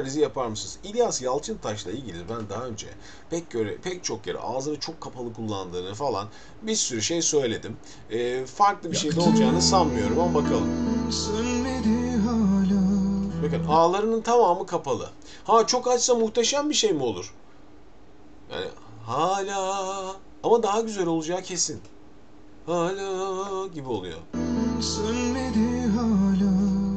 analizi yapar mısınız? İlyas Yalçıntaş'la ilgili ben daha önce pek göre pek çok kere ağzını çok kapalı kullandığını falan bir sürü şey söyledim. Ee, farklı bir şey de olacağını sanmıyorum ama bakalım. Sönmedi hala Bakın ağlarının tamamı kapalı. Ha çok açsa muhteşem bir şey mi olur? Yani hala ama daha güzel olacağı kesin. Hala gibi oluyor. Sönmedi hala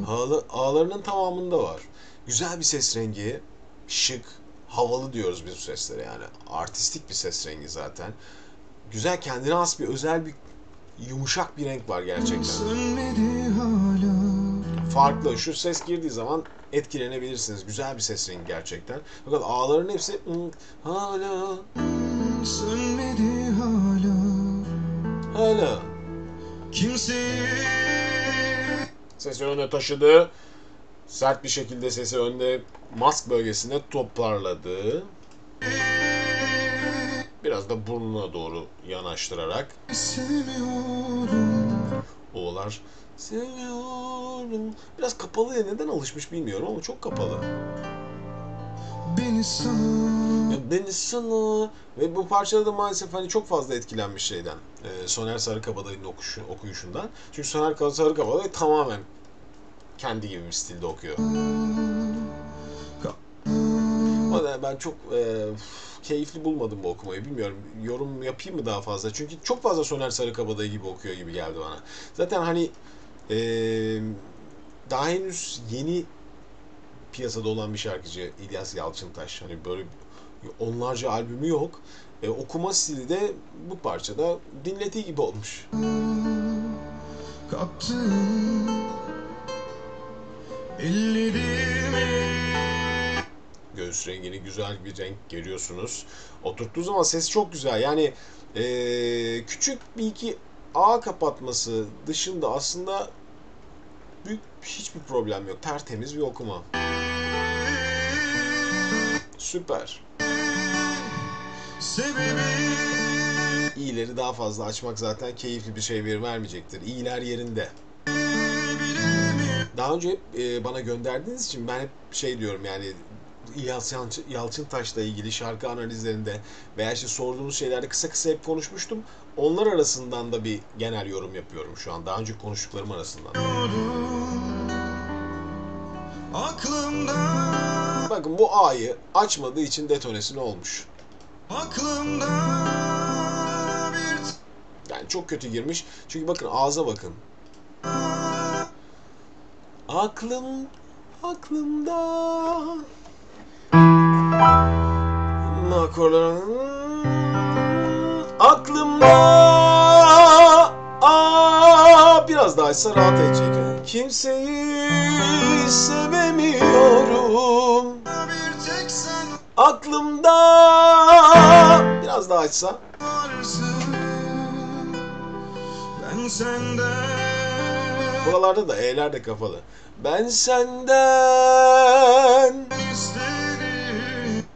Ağla, ağlarının tamamında var. Güzel bir ses rengi, şık, havalı diyoruz biz bu seslere yani. Artistik bir ses rengi zaten. Güzel kendine has bir özel bir yumuşak bir renk var gerçekten. Farklı. Şu ses girdiği zaman etkilenebilirsiniz. Güzel bir ses rengi gerçekten. Fakat ağların hepsi "Hı, hala Sönmedi hala hala. Kimseyi Sesi öne taşıdı. Sert bir şekilde sesi önde mask bölgesinde toparladı. Biraz da burnuna doğru yanaştırarak oğlar seviyorum. Biraz kapalı ya neden alışmış bilmiyorum ama çok kapalı. Beni sana Ya beni sana ve bu parçada da maalesef hani çok fazla etkilenmiş şeyden. Ee, Soner Sarıkabadayı'nın okuyuşundan. Çünkü Soner Sarıkabadayı tamamen kendi gibi bir stilde okuyor. Da ben çok e, keyifli bulmadım bu okumayı. Bilmiyorum yorum yapayım mı daha fazla? Çünkü çok fazla Soner Sarıkabadayı gibi okuyor gibi geldi bana. Zaten hani e, daha henüz yeni piyasada olan bir şarkıcı İlyas Yalçıntaş. Hani böyle onlarca albümü yok. E, okuma stili de bu parçada dinletiği gibi olmuş. kaptım Göğüs rengini güzel bir renk görüyorsunuz. Oturttuğu zaman ses çok güzel. Yani e, küçük bir iki A kapatması dışında aslında büyük hiçbir problem yok. Tertemiz bir okuma. Süper. Sebebi İyileri daha fazla açmak zaten keyifli bir şey ver- vermeyecektir. İyiler yerinde. Daha önce e, bana gönderdiğiniz için ben hep şey diyorum yani İlyas Yalçı- Yalçıntaş'la ilgili şarkı analizlerinde veya işte sorduğunuz şeylerde kısa kısa hep konuşmuştum. Onlar arasından da bir genel yorum yapıyorum şu an. Daha önce konuştuklarım arasından. Aklımda Bakın bu A'yı açmadığı için detonesi ne olmuş? Aklımda bir Yani çok kötü girmiş. Çünkü bakın ağza bakın. Aklım, aklımda. Akorların aklımda. Aa, biraz daha açsa rahat edecek. Kimseyi sevemiyorum. Aklımda. Biraz daha açsa. Ben senden Buralarda da E'ler de kapalı. Ben senden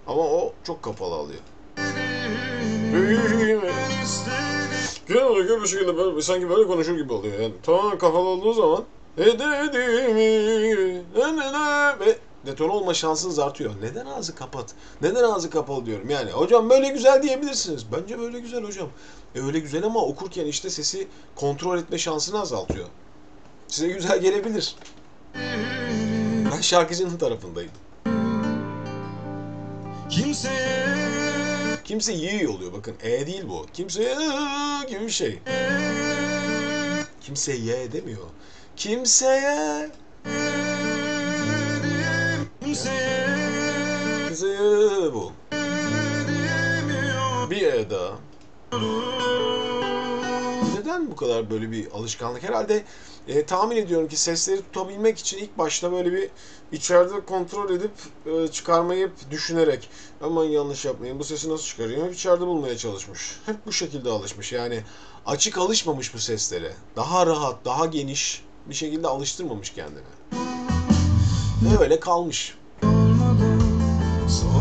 ama o çok kapalı alıyor. Genel olarak bir şekilde böyle, sanki böyle konuşur gibi oluyor. Yani tamamen kapalı olduğu zaman Hededimi ve deton olma şansınız artıyor. Neden ağzı kapat? Neden ağzı kapalı diyorum. Yani hocam böyle güzel diyebilirsiniz. Bence böyle güzel hocam. E öyle güzel ama okurken işte sesi kontrol etme şansını azaltıyor. Size güzel gelebilir. Ben şarkıcının tarafındayım. Kimseye Kimse iyi oluyor bakın. E değil bu. Kimse "Iı" gibi bir şey. Kimse ye demiyor. Kimseye Kimseye Neden bu kadar böyle bir alışkanlık? Herhalde e, tahmin ediyorum ki sesleri tutabilmek için ilk başta böyle bir içeride kontrol edip e, çıkarmayı düşünerek aman yanlış yapmayayım bu sesi nasıl çıkarayım hep içeride bulmaya çalışmış. Hep bu şekilde alışmış yani açık alışmamış bu seslere. Daha rahat, daha geniş bir şekilde alıştırmamış kendini. Ve öyle kalmış.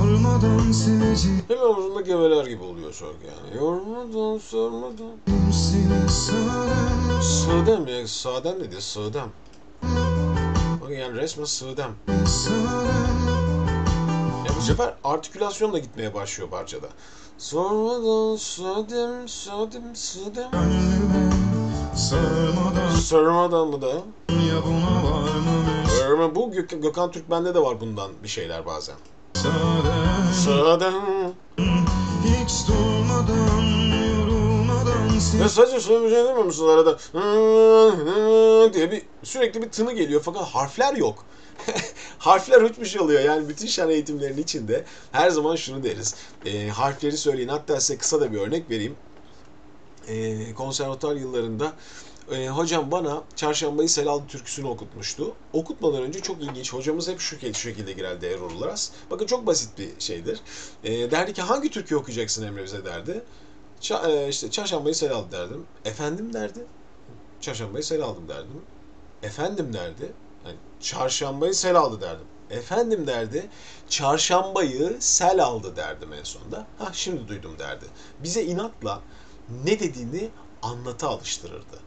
Sormadan seveceğim Hemen omzunda geveler gibi oluyor şarkı yani. Yormadan, sormadan. seni sana Sığdem ya, Sadem dedi, Sığdem. Bakın yani resmen Sığdem. sana sefer artikülasyonla gitmeye başlıyor parçada. Sormadan söyledim, söyledim, söyledim. Gönlüme Sormadan mı da? ya buna var mı Sorma. Bu Gök- Gökhan Türkmen'de de var bundan bir şeyler bazen. Müsaaden Söyledim. Hiç durmadan yorulmadan Ya sadece şöyle bir şey demiyor musun arada? diye bir sürekli bir tını geliyor fakat harfler yok. harfler uçmuş oluyor. Yani bütün şan eğitimlerinin içinde her zaman şunu deriz. E, harfleri söyleyin. Hatta size kısa da bir örnek vereyim. E, konservatuar yıllarında e, hocam bana Çarşambayı Selaldı türküsünü okutmuştu. Okutmadan önce çok ilginç. Hocamız hep şu şekilde, girerdi Erol Uras. Bakın çok basit bir şeydir. E, derdi ki hangi türkü okuyacaksın Emre bize derdi. Ça- e, işte çarşambayı sel aldı derdim. Efendim derdi. Çarşambayı sel aldım derdim. Efendim derdi. Yani çarşambayı sel aldı derdim. Efendim derdi. Çarşambayı sel aldı derdim en sonunda. Ha şimdi duydum derdi. Bize inatla ne dediğini anlatı alıştırırdı.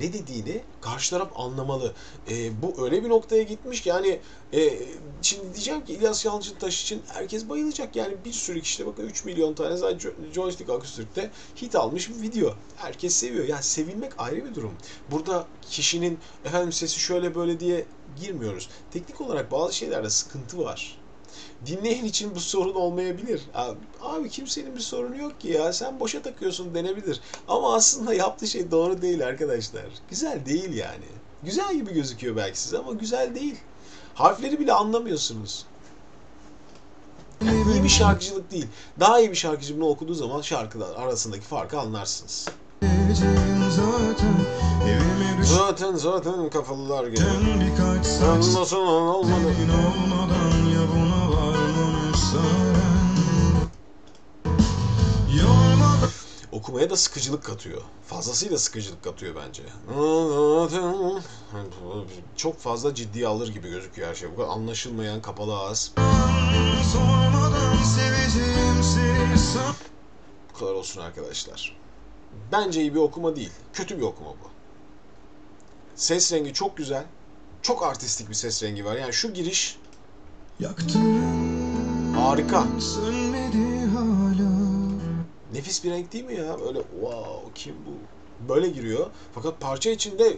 Ne dediğini karşı taraf anlamalı. E, bu öyle bir noktaya gitmiş ki yani e, şimdi diyeceğim ki İlyas Yalçıntaş için herkes bayılacak. Yani bir sürü kişi de bakın 3 milyon tane zaten Jo- Joystick Akustürk'te hit almış bir video. Herkes seviyor. Yani sevilmek ayrı bir durum. Burada kişinin efendim sesi şöyle böyle diye girmiyoruz. Teknik olarak bazı şeylerde sıkıntı var. Dinleyen için bu sorun olmayabilir. Abi, abi kimsenin bir sorunu yok ki ya. Sen boşa takıyorsun denebilir. Ama aslında yaptığı şey doğru değil arkadaşlar. Güzel değil yani. Güzel gibi gözüküyor belki size ama güzel değil. Harfleri bile anlamıyorsunuz. Yani iyi bir şarkıcılık değil. Daha iyi bir şarkıcı bunu okuduğu zaman şarkılar arasındaki farkı anlarsınız. Zaten Zaten zaten kafalılar gibi. Sen nasıl olmadı? Olmadan ya buna Okumaya da sıkıcılık katıyor. Fazlasıyla sıkıcılık katıyor bence. Çok fazla ciddiye alır gibi gözüküyor her şey. Bu kadar anlaşılmayan kapalı ağız. Bu kadar olsun arkadaşlar. Bence iyi bir okuma değil. Kötü bir okuma bu. Ses rengi çok güzel. Çok artistik bir ses rengi var. Yani şu giriş Yaktın harika. Sönmedi hala Nefis bir renk değil mi ya? Öyle wow kim bu? Böyle giriyor. Fakat parça içinde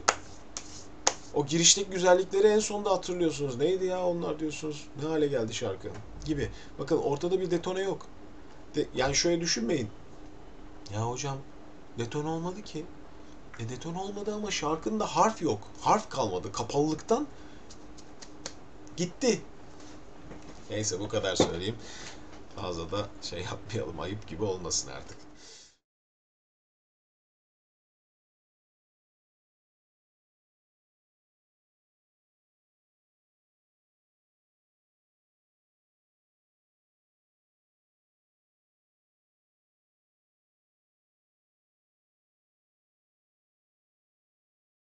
o girişteki güzellikleri en sonunda hatırlıyorsunuz. Neydi ya onlar diyorsunuz. Ne hale geldi şarkı gibi. Bakın ortada bir detone yok. De- yani şöyle düşünmeyin. Ya hocam detone olmadı ki. E detone olmadı ama şarkında harf yok. Harf kalmadı. Kapalılıktan gitti. Neyse bu kadar söyleyeyim. Fazla da şey yapmayalım ayıp gibi olmasın artık.